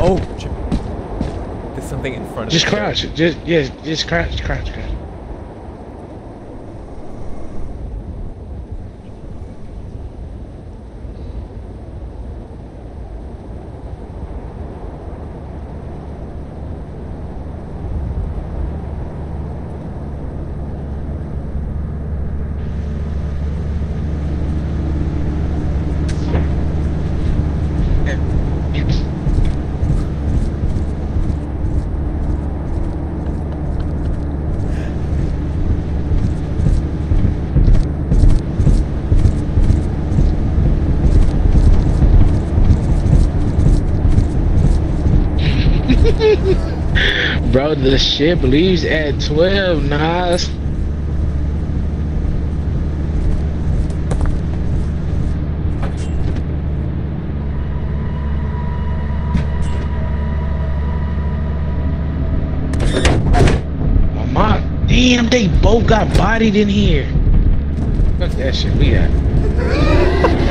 Oh, there's something in front of me. Just crouch. Just yeah, just crouch, crouch, crouch. Bro, the ship leaves at 12, Naz. Oh my, damn, they both got bodied in here. Fuck that shit, we got.